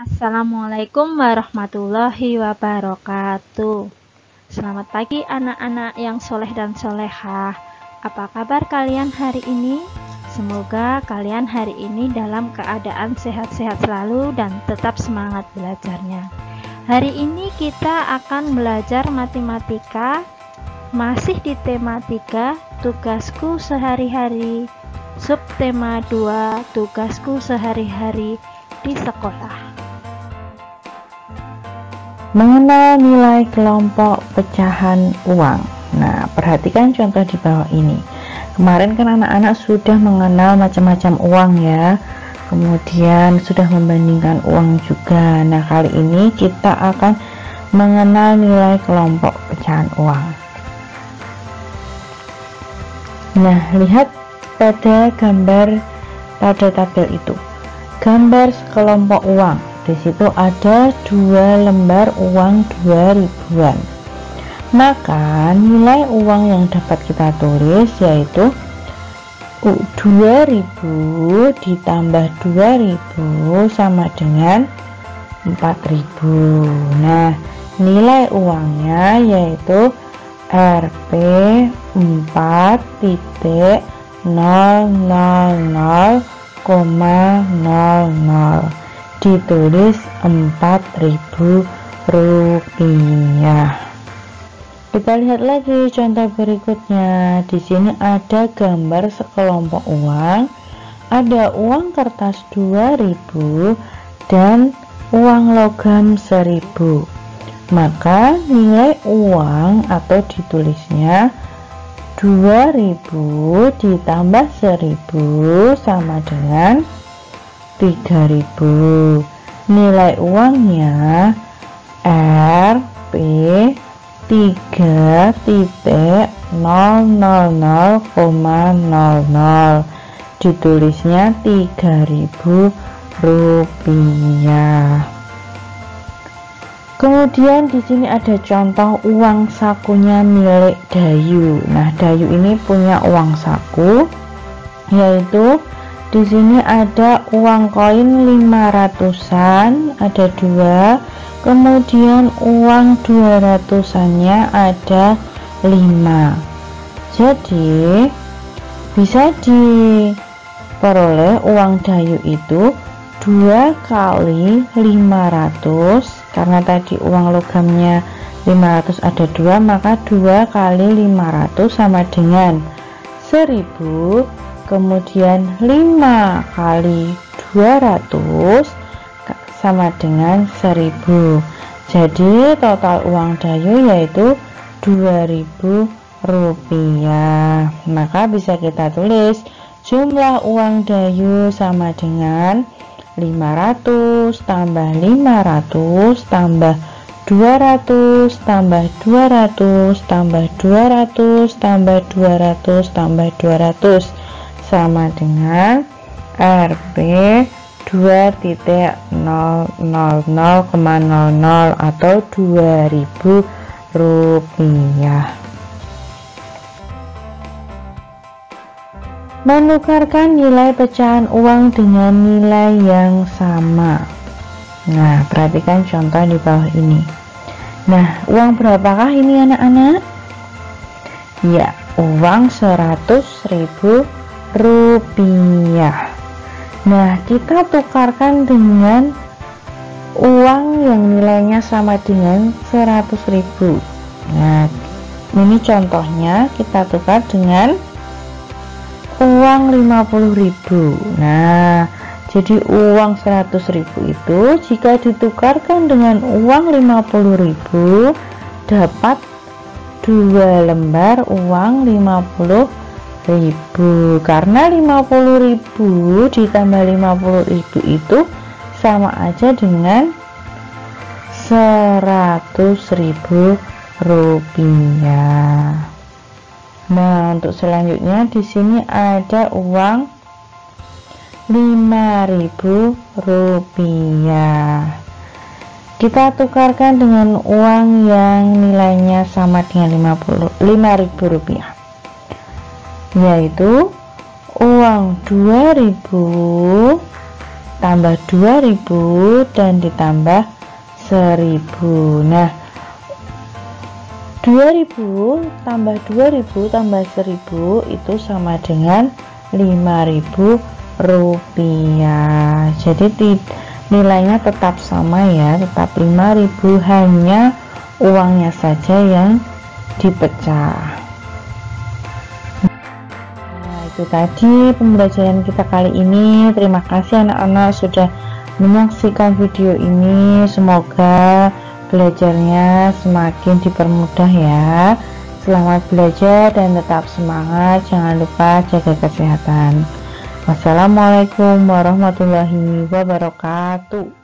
Assalamualaikum warahmatullahi wabarakatuh. Selamat pagi anak-anak yang soleh dan solehah. Apa kabar kalian hari ini? Semoga kalian hari ini dalam keadaan sehat-sehat selalu dan tetap semangat belajarnya. Hari ini kita akan belajar matematika. Masih di tema 3 Tugasku sehari-hari. Subtema 2 Tugasku sehari-hari di sekolah Mengenal nilai kelompok pecahan uang. Nah, perhatikan contoh di bawah ini. Kemarin kan anak-anak sudah mengenal macam-macam uang ya. Kemudian sudah membandingkan uang juga. Nah, kali ini kita akan mengenal nilai kelompok pecahan uang. Nah, lihat pada gambar pada tabel itu. Gambar sekelompok uang di situ ada dua lembar uang dua ribuan. Maka nilai uang yang dapat kita tulis yaitu 2000 ditambah 2000 sama dengan 4000 nah nilai uangnya yaitu Rp 4.000,00 ditulis 4000 rupiah. Kita lihat lagi contoh berikutnya. Di sini ada gambar sekelompok uang. Ada uang kertas 2000 dan uang logam 1000 maka nilai uang atau ditulisnya 2000 ditambah 1000 sama dengan 3000 nilai uangnya Rp 3.000,00 ditulisnya 3000 rupiah. Kemudian di sini ada contoh uang sakunya milik Dayu. Nah Dayu ini punya uang saku yaitu di sini ada uang koin 500an ada dua. Kemudian uang 200annya ada 5 jadi bisa diperoleh uang dayu itu dua kali 500 karena tadi uang logamnya 500 ada dua maka dua kali 500 sama dengan 1000 kemudian 5 kali 200 sama dengan 1000 jadi total uang dayu yaitu 2000 rupiah. Maka bisa kita tulis jumlah uang dayu sama dengan 500 tambah 500 tambah 200 tambah 200 tambah 200 tambah 200 tambah 200 sama dengan Rp 2.000,00 atau 2000 rupiah. Menukarkan nilai pecahan uang dengan nilai yang sama. Nah perhatikan contoh di bawah ini. Nah uang berapakah ini anak-anak? Ya uang 100.000 rupiah. Nah kita tukarkan dengan uang yang nilainya sama dengan 100.000 nah ini contohnya kita tukar dengan uang 50.000 nah jadi uang 100.000 itu jika ditukarkan dengan uang 50.000 dapat dua lembar uang 50 ribu. Karena 50.000 ditambah 50.000 itu sama aja dengan 100.000 rupiah. Nah untuk selanjutnya di sini ada uang 5.000 rupiah. Kita tukarkan dengan uang yang nilainya sama dengan 50 5.000 rupiah yaitu uang 2000 tambah 2000 dan ditambah 1000 nah 2000 tambah 2000 tambah 1000 itu sama dengan 5000 rupiah. Jadi nilainya tetap sama ya tetap 5000 hanya uangnya saja yang dipecah itu tadi pembelajaran kita kali ini. Terima kasih anak-anak sudah menyaksikan video ini. Semoga belajarnya semakin dipermudah ya. Selamat belajar dan tetap semangat. Jangan lupa jaga kesehatan. Wassalamualaikum warahmatullahi wabarakatuh